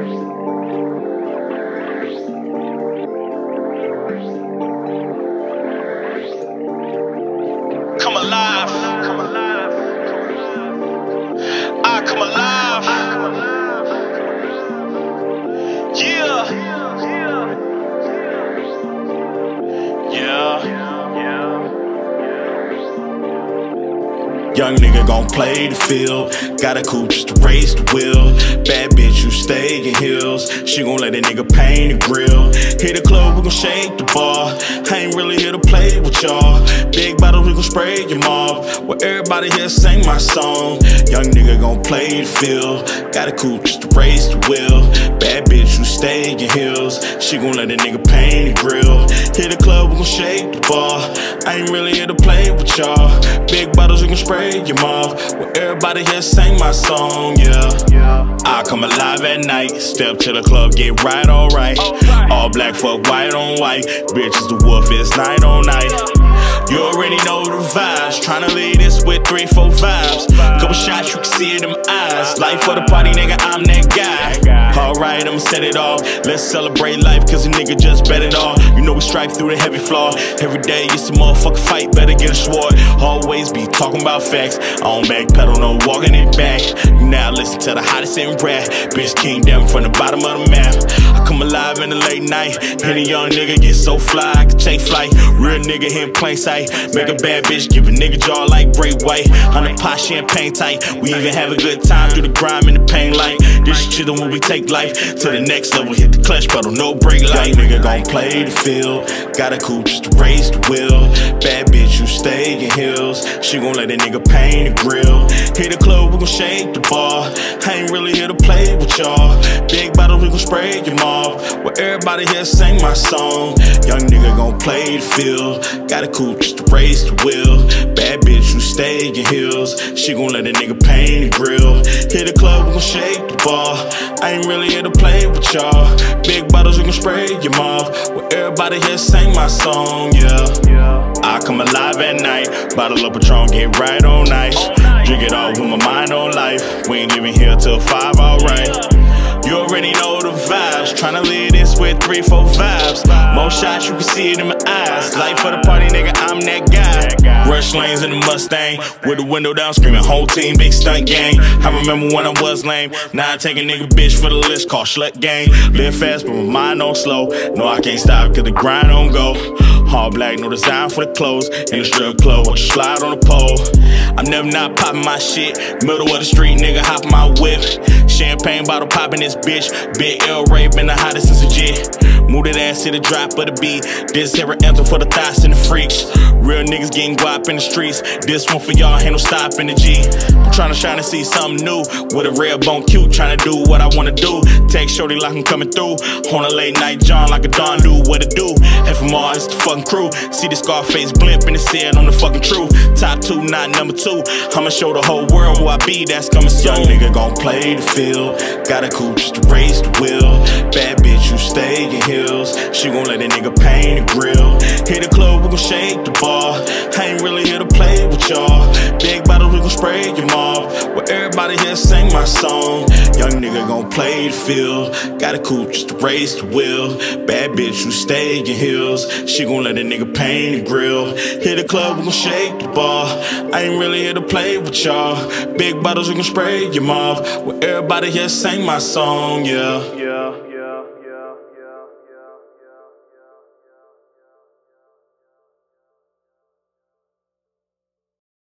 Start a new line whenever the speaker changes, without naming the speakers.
first. Young nigga gon' play the field. Got a coupe just to raise the wheel. Bad bitch, you stay in heels. She gon' let a nigga paint the grill. Hit the club, we gon' shake the bar. I ain't really here to play with y'all. Big bottles, we gon' spray your off. Well, everybody here sing my song. Young nigga gon' play the field. Got a coupe just to raise the wheel. Bad bitch, you stay in heels. She gon' let a nigga paint the grill. Hit the club, we gon' shake the bar. I ain't really here to play with y'all. Big bottles, we gon' spray your off. Well, everybody here sing my song, yeah. I come alive at night. Step to the club, get right, alright. All black, fuck white on white. Bitches, the wolf, it's night on night. You already know the vibes. Tryna lead this with three, four vibes. Couple shots, you can see it in my eyes. Life for the party, nigga, I'm that guy. Alright, I'ma set it off. Let's celebrate life, cause a nigga just bet it all. You know we strike through the heavy floor. Every day it's a motherfucking fight, better get a sword. Always be talking about facts. I don't backpedal, no walking it back. Now listen to the hottest in rap. Bitch King down from the bottom of the map. I come alive in the late night. Any young nigga get so fly, I can take flight. Real nigga in plain sight. Make a bad bitch, give a nigga jaw like Bray White. The pot, champagne tight. We even have a good time through the grime and the pain light. This shit when we take life to the next level. Hit the clutch pedal, no brake light. Nigga gon' play the field. Got a coupe just to raise the wheel. Bad bitch, you stay in heels. She gon' let a nigga paint the grill. Hit the club, we gon' shake the bar. I ain't really here to play with y'all. Big bottle, we gon' spray your off. Everybody here sing my song. Young nigga gon' play the field. Got a coupe just to raise the wheel. Bad bitch, you stay in heels. She gon' let a nigga paint the grill. Hit the club, we gon' shake the bar. I ain't really here to play with y'all. Big bottles, we gon' spray your mouth. Well, everybody here sing my song, yeah. I come alive at night. Bottle of Patron, get right on nice. Drink it all with my mind on life. We ain't even here till five, alright. You already know the vibes. Tryna lead this with three, four vibes. More shots, you can see it in my eyes. Life for the party, nigga, I'm that guy. Rush lanes in the Mustang with the window down, screaming whole team, big stunt gang. I remember when I was lame. Now I take a nigga bitch for the list, called Slut Gang. Live fast, but my mind on slow. No, I can't stop, cause the grind don't go. All black, no design for the clothes. In the strip club, you slide on the pole. I'm never not popping my shit. Middle of the street, nigga, hop my whip. Champagne bottle popping this bitch. Big L Ray been the hottest since a jit. Move that ass to the drop of the beat. This here anthem for the thoughts and the freaks. Real niggas getting guap in the streets. This one for y'all, ain't no stopping the G. I'm trying to shine and see something new. With a red bone cute, trying to do what I wanna do. Text shorty like I'm coming through. On a late night John like a Don do what it do. FMR is the fucking crew. See the Scarface blimp and it's said on the fucking truth. Top two, not number two. I'ma show the whole world who I be, that's coming soon. Young nigga gon' play the field. Got a just to raise the wheel. Bad bitch, you stay in heels. She gon' let a nigga paint the grill. Hit the club, we gon' shake the bar. I ain't really here to play with y'all. Big bottles, we gon' spray your off. Everybody here sing my song. Young nigga gon' play the field. Got a coupe just to raise the wheel. Bad bitch, you stay in heels. She gon' let a nigga paint the grill. Hit the club, we gon' shake the bar. I ain't really here to play with y'all. Big bottles, we gon' spray your mouth. Well, everybody here sing my song, yeah. Yeah, yeah.
Yeah.